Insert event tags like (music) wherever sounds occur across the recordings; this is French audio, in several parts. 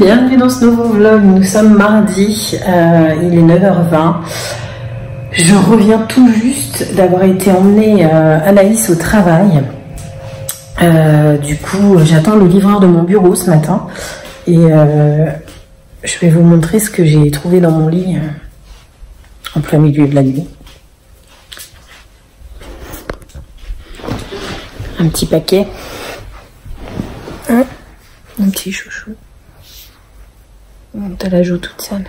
bienvenue dans ce nouveau vlog. Nous sommes mardi, euh, il est 9h20. Je reviens tout juste d'avoir été emmener euh, Anaïs au travail. Euh, du coup, j'attends le livreur de mon bureau ce matin et je vais vous montrer ce que j'ai trouvé dans mon lit en plein milieu de la nuit. Un petit paquet. Un petit chouchou. T'as la joue toute sale.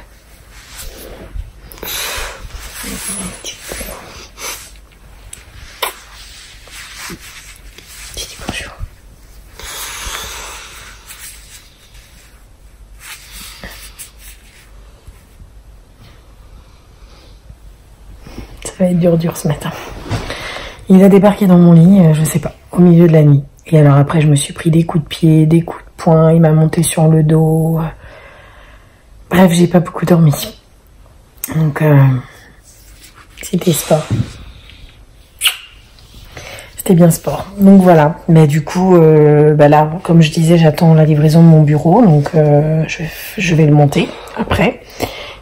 Dis bonjour. Ça va être dur dur ce matin. Il a débarqué dans mon lit, euh, je sais pas, au milieu de la nuit. Et alors après, je me suis pris des coups de pied, des coups de poing, il m'a monté sur le dos. Bref, j'ai pas beaucoup dormi. Donc, euh, c'était sport. C'était bien sport. Donc voilà. Mais du coup, euh, bah là, comme je disais, j'attends la livraison de mon bureau. Donc, euh, je, je, vais le monter après.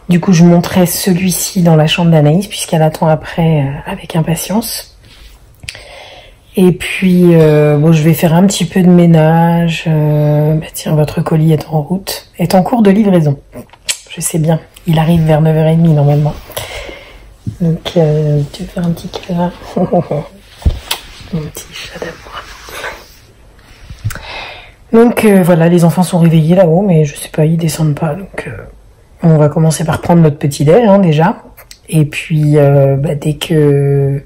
Du coup, je monterai celui-ci dans la chambre d'Anaïs, puisqu'elle attend après avec impatience. Et puis, bon, je vais faire un petit peu de ménage. Bah, tiens, votre colis est en route, est en cours de livraison. Je sais bien. Il arrive vers 9h30 normalement. Donc, euh, tu veux faire un petit câlin Mon (laughs) petit chat d'amour. Donc euh, voilà, les enfants sont réveillés là-haut, mais je sais pas, ils descendent pas. Donc euh, on va commencer par prendre notre petit déj hein, déjà. Et puis bah, dès que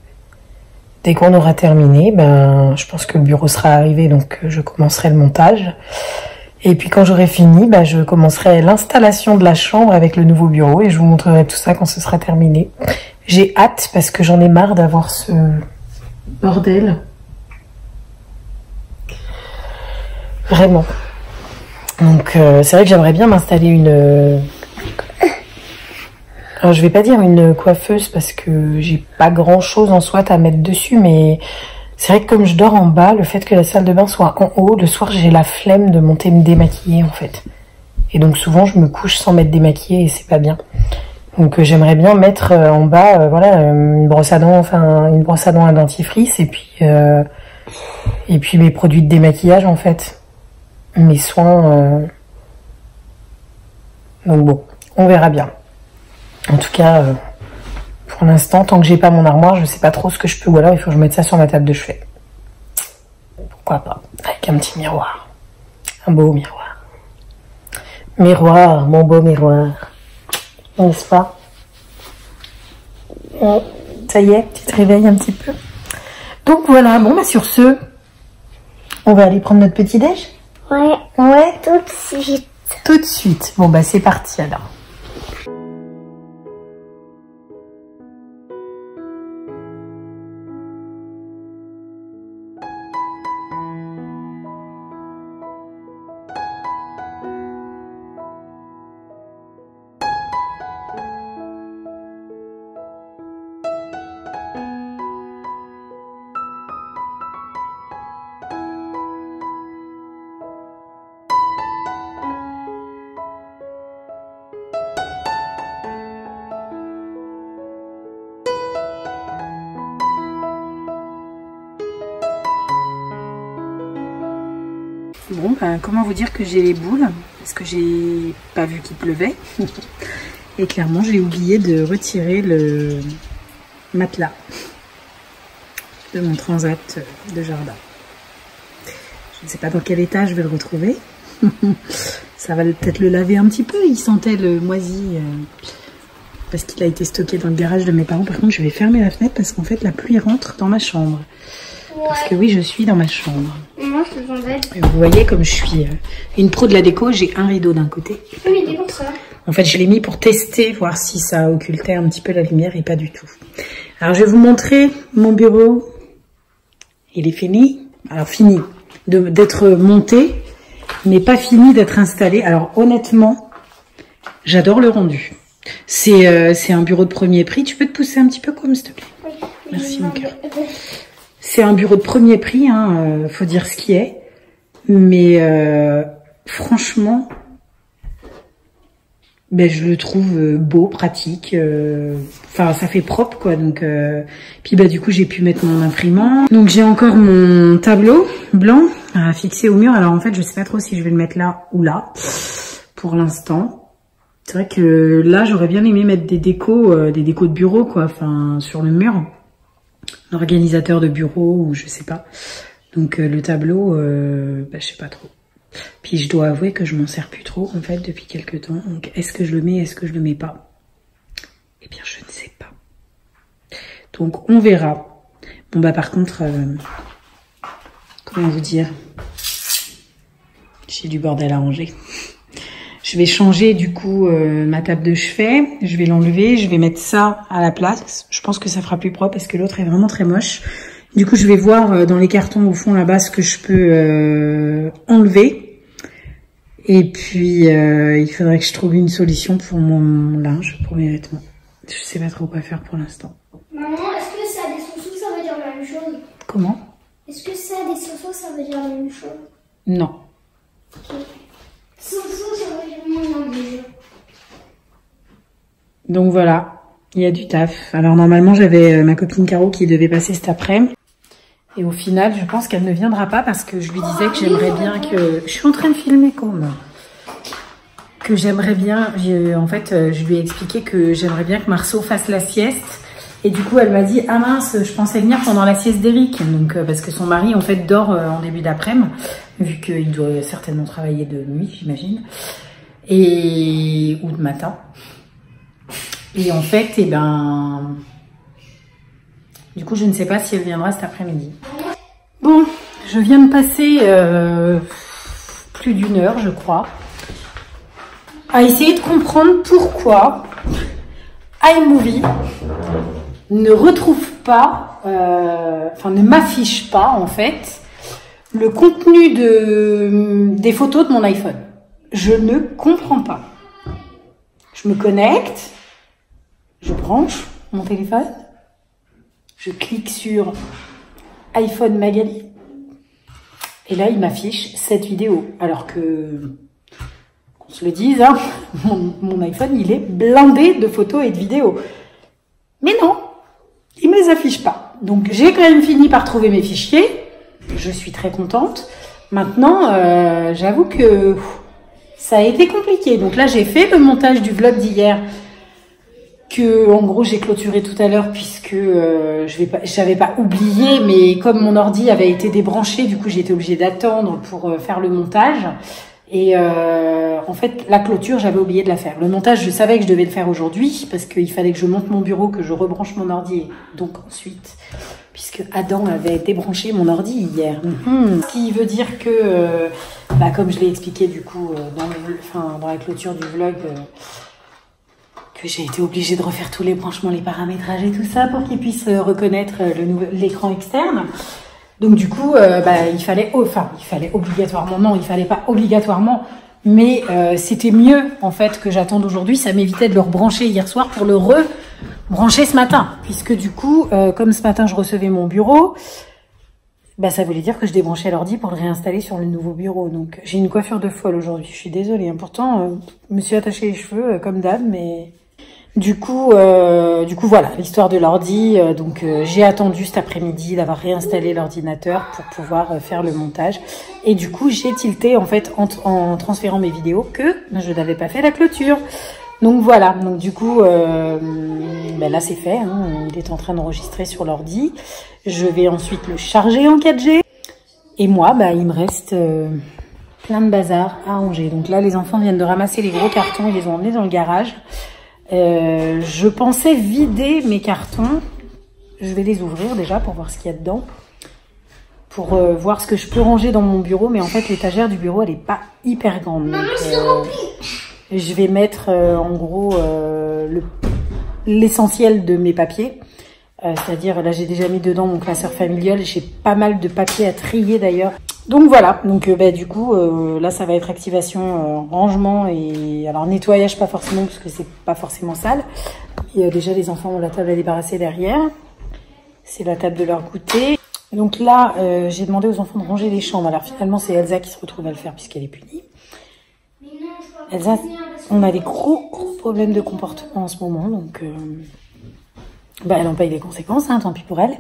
dès qu'on aura terminé, ben je pense que le bureau sera arrivé, donc je commencerai le montage. Et puis quand j'aurai fini, bah, je commencerai l'installation de la chambre avec le nouveau bureau et je vous montrerai tout ça quand ce sera terminé. J'ai hâte parce que j'en ai marre d'avoir ce bordel. Vraiment. Donc euh, c'est vrai que j'aimerais bien m'installer une... Alors je vais pas dire une coiffeuse parce que j'ai pas grand chose en soit à mettre dessus, mais c'est vrai que comme je dors en bas, le fait que la salle de bain soit en haut, le soir j'ai la flemme de monter me démaquiller en fait. Et donc souvent je me couche sans m'être démaquillée et c'est pas bien. Donc euh, j'aimerais bien mettre euh, en bas, euh, voilà, une brosse à dents, enfin une brosse à dents, un dentifrice et puis et puis mes produits de démaquillage en fait, mes soins. Donc bon, on verra bien. En tout cas. Pour l'instant, tant que j'ai pas mon armoire, je sais pas trop ce que je peux. Ou alors il faut que je mette ça sur ma table de chevet. Pourquoi pas Avec un petit miroir. Un beau miroir. Miroir, mon beau miroir. N'est-ce pas? Oh, Ça y est, tu te réveilles un petit peu. Donc voilà, bon bah sur ce, on va aller prendre notre petit déj? Ouais. Ouais Tout de suite. Tout de suite. Bon bah c'est parti alors. Ben, comment vous dire que j'ai les boules Parce que j'ai pas vu qu'il pleuvait. (laughs) Et clairement, j'ai oublié de retirer le matelas de mon transat de jardin. Je ne sais pas dans quel état je vais le retrouver. (laughs) Ça va peut-être le laver un petit peu. Il sentait le moisi euh, parce qu'il a été stocké dans le garage de mes parents. Par contre, je vais fermer la fenêtre parce qu'en fait, la pluie rentre dans ma chambre. Parce que oui, je suis dans ma chambre. Je Vous voyez, comme je suis euh, une pro de la déco, j'ai un rideau d'un côté. Oui, pour ça. En fait, je l'ai mis pour tester, voir si ça occultait un petit peu la lumière et pas du tout. Alors, je vais vous montrer mon bureau. Il est fini. Alors, fini d'être monté, mais pas fini d'être installé. Alors, honnêtement, j'adore le rendu. C'est euh, un bureau de premier prix. Tu peux te pousser un petit peu comme, s'il te plaît? Merci, mon cœur. C'est un bureau de premier prix, hein, euh, faut dire ce qui est. Mais euh, franchement, ben je le trouve euh, beau, pratique. euh, Enfin, ça fait propre quoi. Donc, euh, puis bah du coup j'ai pu mettre mon imprimant. Donc j'ai encore mon tableau blanc à fixer au mur. Alors en fait, je sais pas trop si je vais le mettre là ou là pour l'instant. C'est vrai que là, j'aurais bien aimé mettre des décos, euh, des décos de bureau, quoi, enfin, sur le mur. L'organisateur de bureau, ou je sais pas. Donc, euh, le tableau, euh, bah, je sais pas trop. Puis, je dois avouer que je m'en sers plus trop, en fait, depuis quelques temps. Donc, est-ce que je le mets, est-ce que je le mets pas? Eh bien, je ne sais pas. Donc, on verra. Bon, bah, par contre, euh, comment vous dire? J'ai du bordel à ranger. Je vais changer du coup euh, ma table de chevet. Je vais l'enlever. Je vais mettre ça à la place. Je pense que ça fera plus propre parce que l'autre est vraiment très moche. Du coup, je vais voir euh, dans les cartons au fond là-bas ce que je peux euh, enlever. Et puis, euh, il faudrait que je trouve une solution pour mon linge, pour mes vêtements. Je sais pas trop quoi faire pour l'instant. Maman, est-ce que ça a des sous ça veut dire la même chose? Comment? Est-ce que ça a des sous ça veut dire la même chose? Non. Sous ça veut dire moins déjà. Donc voilà, il y a du taf. Alors normalement, j'avais euh, ma copine Caro qui devait passer cet après-midi. Et au final, je pense qu'elle ne viendra pas parce que je lui disais que j'aimerais bien que... Je suis en train de filmer comme que j'aimerais bien, en fait, euh, je lui ai expliqué que j'aimerais bien que Marceau fasse la sieste. Et du coup, elle m'a dit, ah mince, je pensais venir pendant la sieste d'Eric. Euh, parce que son mari, en fait, dort en début d'après-midi, vu qu'il doit certainement travailler de nuit, j'imagine. Et, ou de matin. Et en fait, eh ben, du coup, je ne sais pas si elle viendra cet après-midi. Bon, je viens de passer euh, plus d'une heure, je crois, à essayer de comprendre pourquoi iMovie ne retrouve pas, euh, enfin ne m'affiche pas en fait le contenu de, des photos de mon iPhone. Je ne comprends pas. Je me connecte, je branche mon téléphone, je clique sur iPhone Magali et là il m'affiche cette vidéo alors que qu'on se le dise, hein, (laughs) mon, iPhone il est blindé de photos et de vidéos. Mais non, il me les affiche pas. Donc j'ai quand même fini par trouver mes fichiers. Je suis très contente. Maintenant, euh, j'avoue que ça a été compliqué. Donc là, j'ai fait le montage du vlog d'hier que en gros j'ai clôturé tout à l'heure puisque euh, je vais pas j'avais pas oublié mais comme mon ordi avait été débranché du coup j'ai été obligée d'attendre pour euh, faire le montage. Et euh, en fait la clôture j'avais oublié de la faire. Le montage je savais que je devais le faire aujourd'hui parce qu'il fallait que je monte mon bureau que je rebranche mon ordi et donc ensuite puisque Adam avait débranché mon ordi hier. Mhm. ce qui veut dire que euh, bah, comme je l'ai expliqué du coup euh, dans, le, enfin, dans la clôture du vlog j'ai été obligée de refaire tous les branchements, les paramétrages et tout ça pour qu'ils puissent euh, reconnaître euh, l'écran externe. Donc du coup, euh, bah, il fallait, oh, enfin, il fallait obligatoirement, non, il fallait pas obligatoirement, mais euh, c'était mieux en fait que j'attende aujourd'hui. Ça m'évitait de le rebrancher hier soir pour le rebrancher ce matin, puisque du coup, comme ce matin je recevais mon bureau, bah ça voulait dire que je débranchais l'ordi pour le réinstaller sur le nouveau bureau. Donc j'ai une coiffure de folle aujourd'hui. Je suis désolée. hein. Pourtant, je me suis attaché les cheveux comme d'hab, mais du coup, euh, du coup voilà l'histoire de l'ordi. euh, donc euh, j'ai attendu cet après-midi d'avoir réinstallé l'ordinateur pour pouvoir faire le montage. Et du coup j'ai tilté en fait en, transférant mes vidéos que je n'avais pas fait la clôture. Donc voilà, donc du coup, ben là c'est fait, hein, il est en train d'enregistrer sur l'ordi. Je vais ensuite le charger en 4G. Et moi, bah, il me reste plein de bazar à ranger. Donc là, les enfants viennent de ramasser les gros cartons, ils les ont emmenés dans le garage. Euh, je pensais vider mes cartons. Je vais les ouvrir déjà pour voir ce qu'il y a dedans. Pour euh, voir ce que je peux ranger dans mon bureau. Mais en fait, l'étagère du bureau, elle est pas hyper grande. Donc, euh, je vais mettre euh, en gros euh, le- l'essentiel de mes papiers. Euh, C'est-à-dire, là, j'ai déjà mis dedans mon classeur familial. J'ai pas mal de papiers à trier d'ailleurs. Donc voilà. Donc euh, bah, du coup, euh, là, ça va être activation, euh, rangement et alors nettoyage pas forcément parce que c'est pas forcément sale. Et déjà, les enfants ont la table à débarrasser derrière. C'est la table de leur goûter. Donc là, j'ai demandé aux enfants de ranger les chambres. Alors finalement, c'est Elsa qui se retrouve à le faire puisqu'elle est punie. Elsa, on a des gros, gros problèmes de comportement en ce moment, donc bah, elle en paye les conséquences, hein, tant pis pour elle.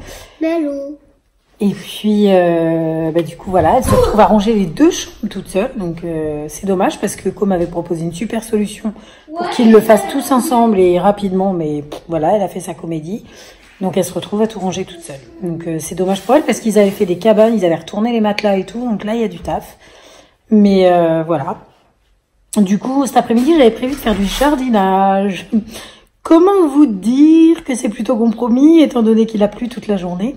Et puis, euh, bah, du coup, voilà, elle se retrouve à ranger les deux chambres toute seule, donc euh, c'est dommage parce que comme avait proposé une super solution pour qu'ils le fassent tous ensemble et rapidement, mais pff, voilà, elle a fait sa comédie. Donc elle se retrouve à tout ranger toute seule. Donc euh, c'est dommage pour elle parce qu'ils avaient fait des cabanes, ils avaient retourné les matelas et tout, donc là il y a du taf. Mais euh, voilà. Du coup, cet après-midi, j'avais prévu de faire du jardinage. Comment vous dire que c'est plutôt compromis, étant donné qu'il a plu toute la journée?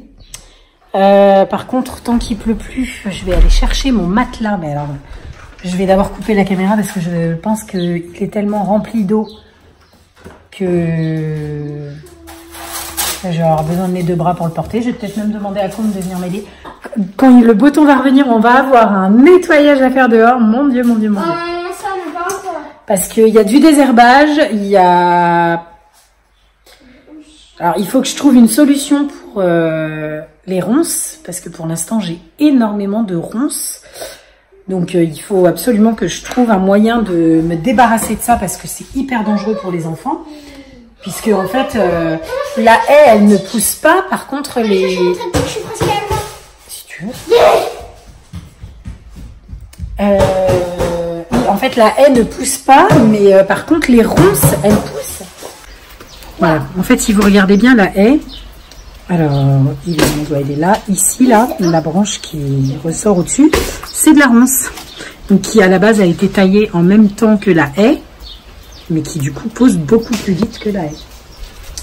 Euh, Par contre, tant qu'il pleut plus, je vais aller chercher mon matelas. Mais alors, je vais d'abord couper la caméra parce que je pense qu'il est tellement rempli d'eau que je vais avoir besoin de mes deux bras pour le porter. Je vais peut-être même demander à Combe de venir m'aider. Quand le beau temps va revenir, on va avoir un nettoyage à faire dehors. Mon Dieu, mon Dieu, mon Dieu. Euh, ça pas. Parce qu'il y a du désherbage, il y a... Alors, il faut que je trouve une solution pour euh, les ronces, parce que pour l'instant, j'ai énormément de ronces. Donc, euh, il faut absolument que je trouve un moyen de me débarrasser de ça, parce que c'est hyper dangereux pour les enfants. Puisque, en fait, euh, la haie, elle ne pousse pas. Par contre, les... Si tu veux. Euh, oui, en fait, la haie ne pousse pas, mais euh, par contre, les ronces, elles poussent. Voilà. En fait, si vous regardez bien la haie, alors, il est, on doit aller là, ici, là, la branche qui ressort au-dessus, c'est de la ronce. Donc, qui à la base a été taillée en même temps que la haie, mais qui du coup pousse beaucoup plus vite que la haie.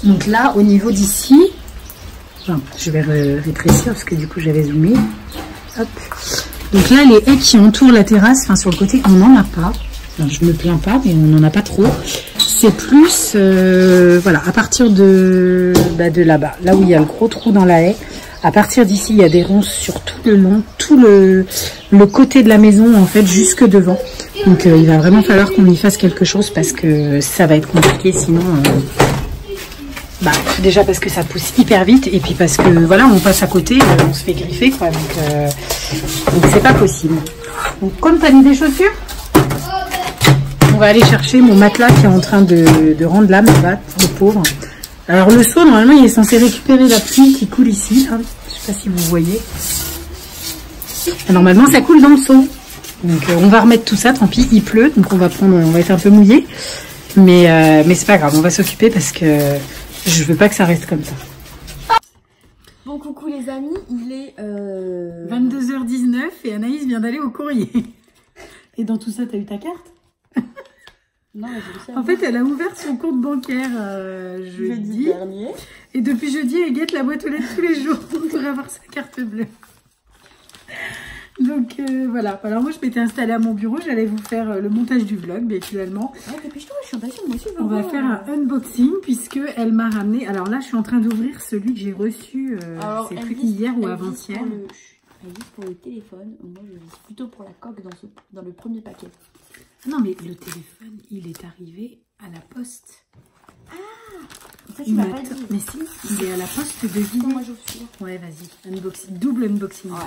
Donc là, au niveau d'ici, je vais ré- rétrécir parce que du coup j'avais zoomé. Donc là, les haies qui entourent la terrasse, enfin sur le côté, on n'en a pas. Je me plains pas, mais on n'en a pas trop. C'est plus, euh, voilà, à partir de, bah, de là-bas, là où il y a le gros trou dans la haie. À partir d'ici, il y a des ronces sur tout le long, tout le, côté de la maison, en fait, jusque devant. Donc euh, il va vraiment falloir qu'on y fasse quelque chose parce que ça va être compliqué sinon. euh, bah, déjà parce que ça pousse hyper vite et puis parce que voilà, on passe à côté, on se fait griffer quoi. Donc donc c'est pas possible. Donc comme t'as mis des chaussures, on va aller chercher mon matelas qui est en train de, de rendre l'âme là, le pauvre. Alors le seau normalement il est censé récupérer la pluie qui coule ici. là. Je sais pas si vous voyez. Ah, Normalement ça coule dans le seau. Donc euh, on va remettre tout ça, tant pis, il pleut, donc on va prendre, on va être un peu mouillé. Mais, euh, mais c'est pas grave, on va s'occuper parce que je veux pas que ça reste comme ça. Bon coucou les amis, il est euh... 22h19 et Anaïs vient d'aller au courrier. Et dans tout ça, t'as eu ta carte? Non, mais je le sais. En fait, elle a ouvert son compte bancaire euh, jeudi jeudi. dernier. Et depuis jeudi, elle guette la boîte aux lettres tous les jours pour (laughs) avoir sa carte bleue. Donc euh, voilà. Alors moi, je m'étais installée à mon bureau. J'allais vous faire euh, le montage du vlog, mais finalement, Ouais, dépêche-toi, je suis impatiente, moi aussi. je veux on va faire un unboxing puisque elle m'a ramené. Alors là, je suis en train d'ouvrir celui que j'ai reçu. euh, c'est plus qu'hier ou avant-hier. Elle vise pour le téléphone, moi je vise plutôt pour la coque dans, ce... dans le premier paquet. Non, mais le téléphone, il est arrivé à la poste. Ça, tu Il pas dit. Mais si, il est à la poste de Guinée. moi. Ouais, vas-y. Unboxing, double unboxing. Ouais,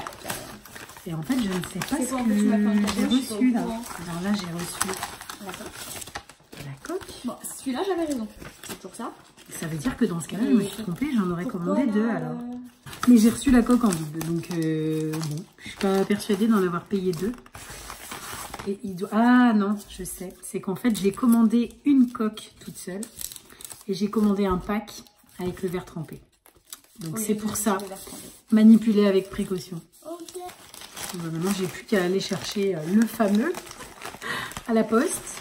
Et en fait, je ne sais pas ce quoi, que j'ai reçu là. Alors là, j'ai reçu d'accord. la coque. Bon, celui-là j'avais raison. C'est toujours ça. Ça veut dire que dans ce cas-là, je me suis trompée, j'en aurais Pourquoi, commandé deux alors. Mais j'ai reçu la coque en double, donc euh, bon, je suis pas persuadée d'en avoir payé deux. Et il doit... Ah non, je sais. C'est qu'en fait, j'ai commandé une coque toute seule et j'ai commandé un pack avec le verre trempé. Donc oui, c'est pour ça, manipuler avec précaution. Ok. Bah, maintenant, j'ai plus qu'à aller chercher euh, le fameux à la poste.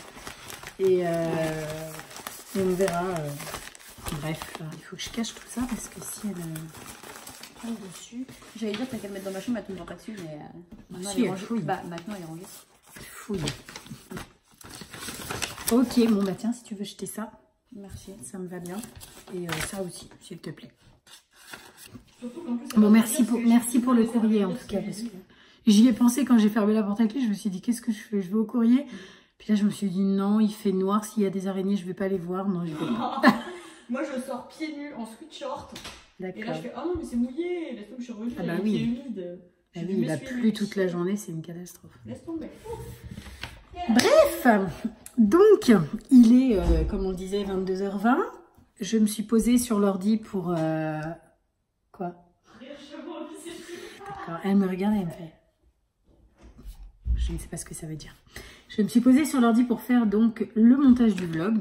Et, euh, et on verra. euh, Bref, il faut que je cache tout ça parce que si elle. dessus. J'allais dire, t'as qu'à le mettre dans ma chambre, elle tombera pas dessus, mais euh, maintenant, Si, elle est rangée. Bah, maintenant elle est rangée. Fouille. Ok, bon bah tiens, si tu veux jeter ça, Merci. ça me va bien. Et euh, ça aussi, s'il te plaît. Bon, merci pour, merci pour le courrier en tout cas. Parce que j'y ai pensé quand j'ai fermé la porte à clé. Je me suis dit, qu'est-ce que je fais? Je vais au courrier. Puis là, je me suis dit, non, il fait noir. S'il y a des araignées, je vais pas les voir. Non, je vais pas. (laughs) Moi, je sors pieds nus en sweatshirt. Et là, je fais Ah non, mais c'est mouillé. Laisse tomber, je suis revenue. Ah bah oui. humides. Ah oui, dû il a plu toute la journée, c'est une catastrophe. Laisse tomber. Bref, donc il est, euh, comme on disait, 22h20. Je me suis posée sur l'ordi pour... euh, Quoi? D'accord, Elle me regarde et elle me fait... Je ne sais pas ce que ça veut dire. Je me suis posée sur l'ordi pour faire donc le montage du vlog.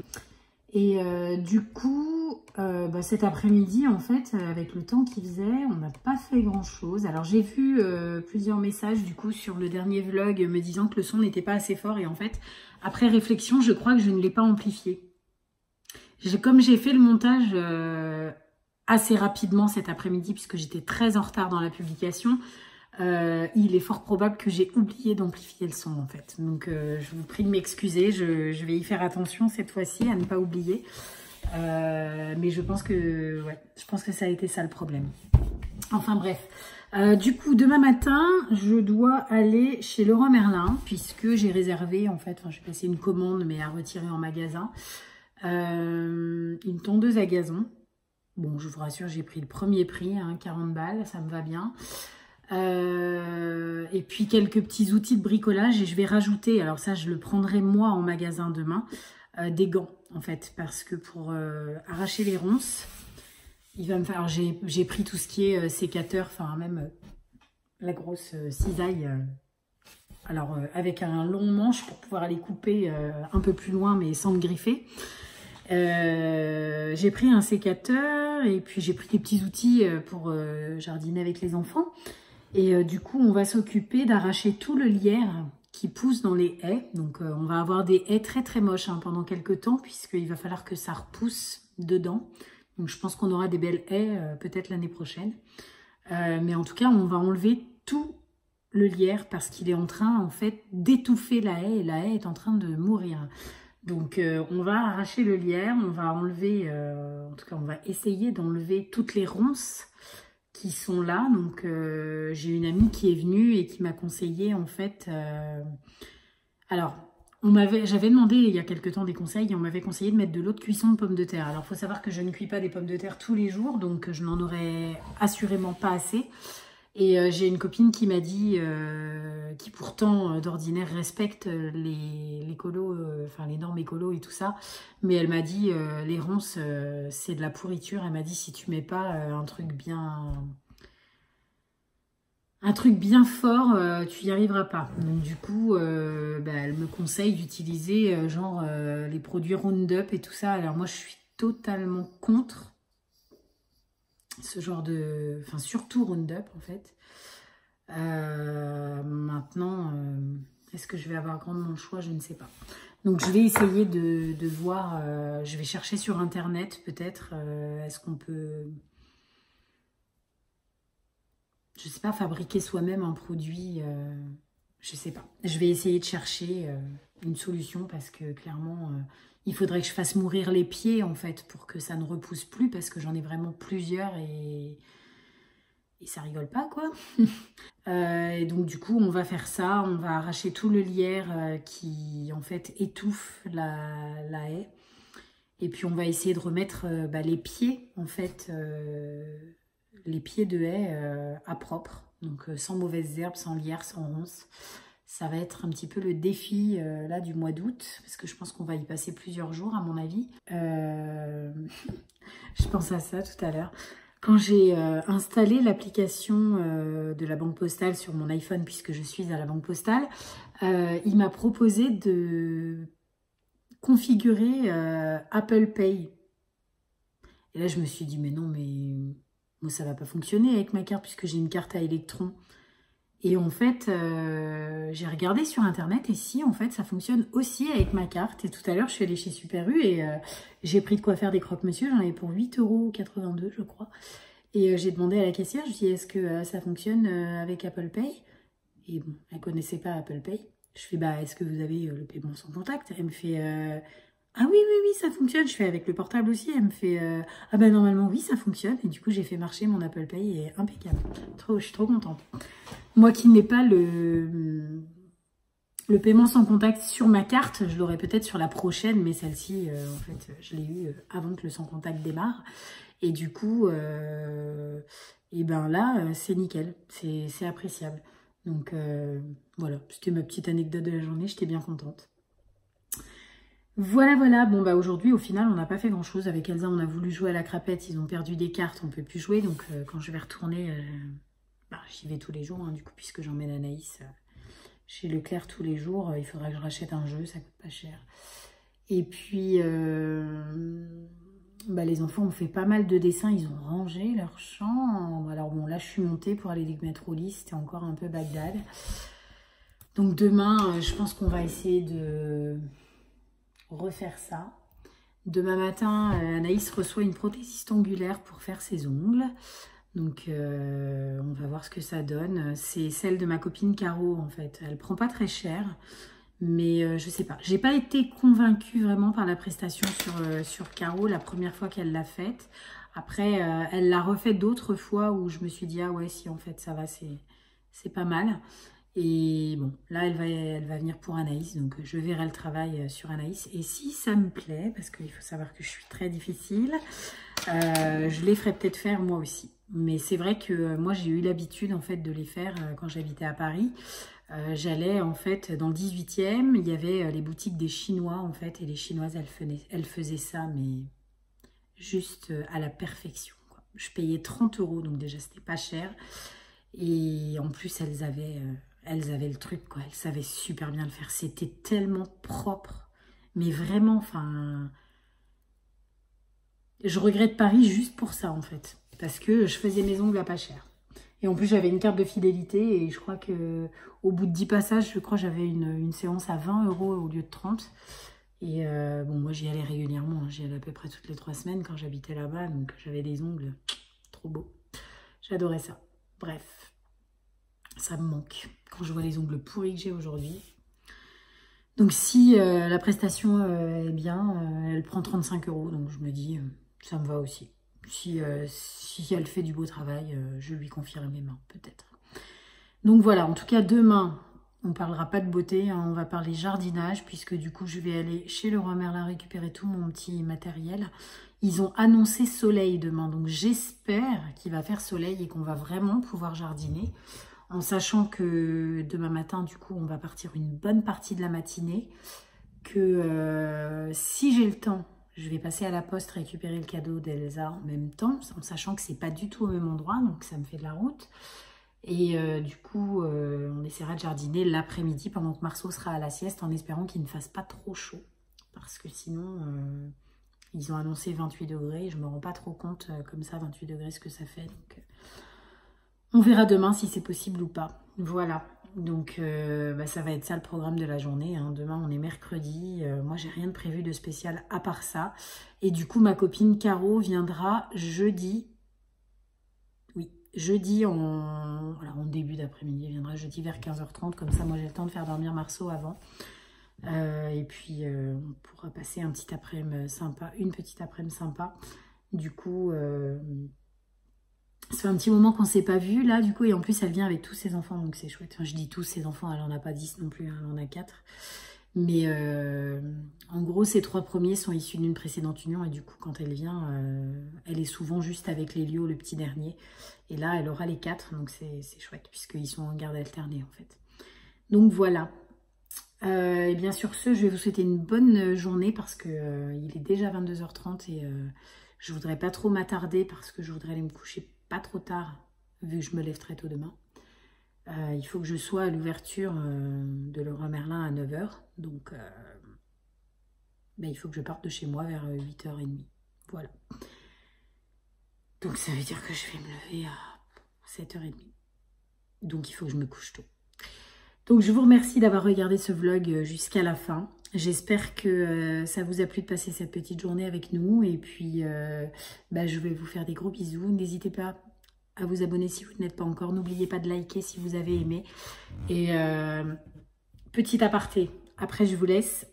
Et euh, du coup, euh, bah, cet après-midi, en fait, euh, avec le temps qu'il faisait, on n'a pas fait grand-chose. Alors, j'ai vu euh, plusieurs messages, du coup, sur le dernier vlog, me disant que le son n'était pas assez fort. Et en fait, après réflexion, je crois que je ne l'ai pas amplifié. Comme j'ai fait le montage assez rapidement cet après-midi, puisque j'étais très en retard dans la publication, il est fort probable que j'ai oublié d'amplifier le son en fait. Donc je vous prie de m'excuser, je vais y faire attention cette fois-ci à ne pas oublier. Euh, mais je pense que ouais, je pense que ça a été ça le problème. Enfin bref. Euh, du coup, demain matin, je dois aller chez Leroy Merlin puisque j'ai réservé en fait, enfin, je vais passer une commande mais à retirer en magasin, euh, une tondeuse à gazon. Bon, je vous rassure, j'ai pris le premier prix, hein, 40 balles, ça me va bien. Et puis quelques petits outils de bricolage et je vais rajouter, alors ça je le prendrai moi en magasin demain, euh, des gants en fait parce que pour euh, arracher les ronces, il va me faire, alors j'ai pris tout ce qui est euh, sécateur, enfin même la grosse cisaille, alors avec un long manche pour pouvoir aller couper un peu plus loin mais sans me griffer. J'ai pris un sécateur et puis j'ai pris des petits outils pour jardiner avec les enfants. Et du coup, on va s'occuper d'arracher tout le lierre qui pousse dans les haies. Donc, euh, on va avoir des haies très très moches hein, pendant quelques temps puisqu'il va falloir que ça repousse dedans. Donc, je pense qu'on aura des belles haies euh, peut-être l'année prochaine. Euh, mais en tout cas, on va enlever tout le lierre parce qu'il est en train en fait d'étouffer la haie et la haie est en train de mourir. Donc on va arracher le lierre, on va enlever, en tout cas on va essayer d'enlever toutes les ronces qui sont là. Donc euh, j'ai une amie qui est venue et qui m'a conseillé en fait. euh, alors j'avais demandé il y a quelque temps des conseils et on m'avait conseillé de mettre de l'eau de cuisson de pommes de terre. Alors il faut savoir que je ne cuis pas des pommes de terre tous les jours, donc je n'en aurais assurément pas assez. Et euh, j'ai une copine qui m'a dit, euh, qui pourtant euh, d'ordinaire respecte les, les colos, les normes écolo et tout ça, mais elle m'a dit les ronces c'est de la pourriture. Elle m'a dit si tu mets pas un truc bien, un truc bien fort, tu y arriveras pas. Donc du coup, bah, elle me conseille d'utiliser genre les produits Roundup et tout ça. Alors moi je suis totalement contre ce genre de... Enfin, surtout Roundup, en fait. Euh, maintenant, euh, est-ce que je vais avoir grandement le choix? Je ne sais pas. Donc, je vais essayer de, de voir... euh, je vais chercher sur Internet, peut-être. est-ce qu'on peut... Je sais pas, fabriquer soi-même un produit... je sais pas. Je vais essayer de chercher une solution parce que, clairement... il faudrait que je fasse mourir les pieds en fait pour que ça ne repousse plus parce que j'en ai vraiment plusieurs et, ça rigole pas quoi. (laughs) Euh, et donc du coup on va faire ça, on va arracher tout le lierre euh, qui en fait étouffe la, haie et puis on va essayer de remettre euh, bah, les pieds en fait, les pieds de haie à propre, donc sans mauvaises herbes, sans lierre, sans ronces. Ça va être un petit peu le défi euh, là du mois d'août, parce que je pense qu'on va y passer plusieurs jours à mon avis. Euh, (laughs) je pense à ça tout à l'heure. Quand j'ai euh, installé l'application de la banque postale sur mon iPhone, puisque je suis à la banque postale, il m'a proposé de configurer Apple Pay. Et là, je me suis dit, mais non, mais moi, ça va pas fonctionner avec ma carte, puisque j'ai une carte à électron. Et en fait, euh, j'ai regardé sur internet et si, en fait, ça fonctionne aussi avec ma carte. Et tout à l'heure, je suis allée chez Super U et euh, j'ai pris de quoi faire des croque-monsieur. J'en avais pour 8,82€, je crois. Et euh, j'ai demandé à la caissière, je lui ai dit, est-ce que ça fonctionne avec Apple Pay? Et bon, elle connaissait pas Apple Pay. Je fais, bah, est-ce que vous avez le paiement sans contact? Elle me fait, ah oui, oui, oui, ça fonctionne. Je fais avec le portable aussi. Elle me fait, euh, ah ben normalement, oui, ça fonctionne. Et du coup, j'ai fait marcher mon Apple Pay et impeccable. Je suis trop contente. Moi qui n'ai pas le, paiement sans contact sur ma carte, je l'aurai peut-être sur la prochaine, mais celle-ci, euh, en fait, je l'ai eu euh, avant que le sans contact démarre. Et du coup, et ben là, c'est nickel, c'est appréciable. Donc voilà, c'était ma petite anecdote de la journée, j'étais bien contente. Voilà, voilà. Bon, bah aujourd'hui, au final, on n'a pas fait grand-chose. Avec Elsa, on a voulu jouer à la crapette. Ils ont perdu des cartes, on ne peut plus jouer. Donc, euh, quand je vais retourner, euh, bah, j'y vais tous les jours, hein, du coup, puisque j'emmène Anaïs euh, chez Leclerc tous les jours. il faudra que je rachète un jeu, ça coûte pas cher. Et puis, bah, les enfants ont fait pas mal de dessins. Ils ont rangé leur champ. Alors, bon, là, je suis montée pour aller les mettre au lit. C'était encore un peu Bagdad. Donc, demain, je pense qu'on va essayer de refaire ça. Demain matin, euh, Anaïs reçoit une prothésiste angulaire pour faire ses ongles. Donc, euh, on va voir ce que ça donne. C'est celle de ma copine Caro, en fait. Elle prend pas très cher, mais euh, je sais pas. J'ai pas été convaincue vraiment par la prestation sur, sur Caro la première fois qu'elle l'a faite. Après, elle l'a refait d'autres fois où je me suis dit, ah ouais, si en fait ça va, c'est pas mal. Et bon, là, elle va, elle va venir pour Anaïs, donc je verrai le travail euh, sur Anaïs. Et si ça me plaît, parce qu'il faut savoir que je suis très difficile, euh, je les ferai peut-être faire moi aussi. Mais c'est vrai que euh, moi, j'ai eu l'habitude en fait de les faire quand j'habitais à Paris. J'allais en fait dans le 18e, il y avait les boutiques des Chinois en fait, et les Chinoises, elles elles faisaient ça, mais juste à la perfection. Je payais 30 euros, donc déjà, c'était pas cher. Et en plus, elles avaient elles avaient le truc, quoi. Elles savaient super bien le faire. C'était tellement propre. Mais vraiment, enfin... Je regrette Paris juste pour ça, en fait. Parce que je faisais mes ongles à pas cher. Et en plus, j'avais une carte de fidélité. Et je crois que au bout de 10 passages, je crois j'avais une, séance à 20 euros au lieu de 30. Et euh, bon, moi, j'y allais régulièrement. Hein. J'y allais à peu près toutes les trois semaines quand j'habitais là-bas. Donc, j'avais des ongles trop beaux. J'adorais ça. Bref, ça me manque quand je vois les ongles pourris que j'ai aujourd'hui. Donc si euh, la prestation euh, est bien, euh, elle prend 35 euros. Donc je me dis, ça me va aussi. Si, si elle fait du beau travail, je lui confierai mes mains, peut-être. Donc voilà, en tout cas demain, on ne parlera pas de beauté, hein, on va parler jardinage, puisque du coup je vais aller chez le roi Merlin récupérer tout mon petit matériel. Ils ont annoncé soleil demain, donc j'espère qu'il va faire soleil et qu'on va vraiment pouvoir jardiner en sachant que demain matin, du coup, on va partir une bonne partie de la matinée, que euh, si j'ai le temps, je vais passer à la poste récupérer le cadeau d'Elsa en même temps, en sachant que c'est pas du tout au même endroit, donc ça me fait de la route. Et euh, du coup, euh, on essaiera de jardiner l'après-midi pendant que Marceau sera à la sieste, en espérant qu'il ne fasse pas trop chaud. Parce que sinon, ils ont annoncé 28 degrés, je me rends pas trop compte comme ça, 28 degrés, ce que ça fait. On verra demain si c'est possible ou pas. Voilà. Donc, euh, bah, ça va être ça le programme de la journée. Hein. Demain, on est mercredi. Euh, moi, j'ai rien de prévu de spécial à part ça. Et du coup, ma copine Caro viendra jeudi. Oui, jeudi en, début d'après-midi. Elle viendra jeudi vers 15h30. Comme ça, moi, j'ai le temps de faire dormir Marceau avant. Euh, et puis, on pourra passer un petit après-midi sympa, une petite après-midi sympa. Du coup, ça fait un petit moment qu'on s'est pas vu là du coup et en plus elle vient avec tous ses enfants donc c'est chouette. Enfin je dis tous ses enfants, elle en a pas 10 non plus, hein, elle en a 4. Mais euh, en gros ces trois premiers sont issus d'une précédente union et du coup quand elle vient, euh, elle est souvent juste avec Lélio, le petit dernier. Et là elle aura les quatre donc c'est chouette puisqu'ils sont en garde alternée en fait. Donc voilà. Euh, et bien sur ce, je vais vous souhaiter une bonne journée parce que il est déjà 22h30 et je voudrais pas trop m'attarder parce que je voudrais aller me coucher pas trop tard, vu que je me lève très tôt demain. Euh, il faut que je sois à l'ouverture euh, de Laura Merlin à 9h. Donc, euh, ben, il faut que je parte de chez moi vers 8h30. Voilà. Donc, ça veut dire que je vais me lever à 7h30. Donc, il faut que je me couche tôt. Donc, je vous remercie d'avoir regardé ce vlog jusqu'à la fin. J'espère que ça vous a plu de passer cette petite journée avec nous. Et puis, ben, je vais vous faire des gros bisous. N'hésitez pas à vous abonner si vous n'êtes pas encore. N'oubliez pas de liker si vous avez aimé. Et euh, petit aparté, après je vous laisse.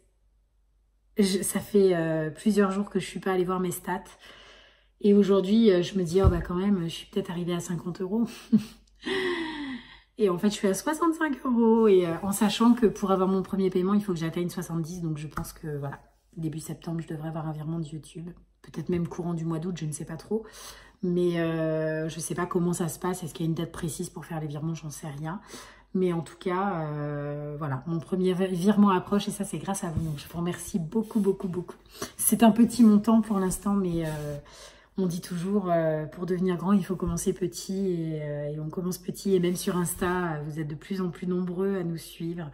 ça fait euh, plusieurs jours que je ne suis pas allée voir mes stats. Et aujourd'hui, euh, je me dis, oh bah quand même, je suis peut-être arrivée à 50 euros. (laughs) Et en fait, je suis à 65 euros. Et en sachant que pour avoir mon premier paiement, il faut que j'atteigne 70. Donc je pense que voilà, début septembre, je devrais avoir un virement de YouTube. Peut-être même courant du mois d'août, je ne sais pas trop. Mais euh, je ne sais pas comment ça se passe. Est-ce qu'il y a une date précise pour faire les virements? J'en sais rien. Mais en tout cas, euh, voilà, mon premier virement approche et ça, c'est grâce à vous. Donc, je vous remercie beaucoup, beaucoup, beaucoup. C'est un petit montant pour l'instant, mais euh, on dit toujours, euh, pour devenir grand, il faut commencer petit et, et, on commence petit. Et même sur Insta, vous êtes de plus en plus nombreux à nous suivre.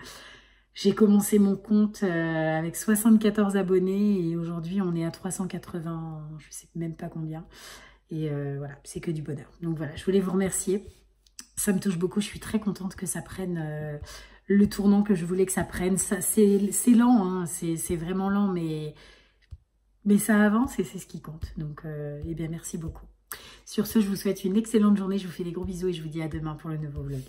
J'ai commencé mon compte avec 74 abonnés et aujourd'hui, on est à 380, je sais même pas combien. Et voilà, c'est que du bonheur. Donc voilà, je voulais vous remercier ça me touche beaucoup. Je suis très contente que ça prenne euh, le tournant que je voulais que ça prenne. C'est lent, hein, c'est vraiment lent, mais, mais ça avance et c'est ce qui compte. Donc, euh, eh bien, merci beaucoup. Sur ce, je vous souhaite une excellente journée. Je vous fais des gros bisous et je vous dis à demain pour le nouveau vlog.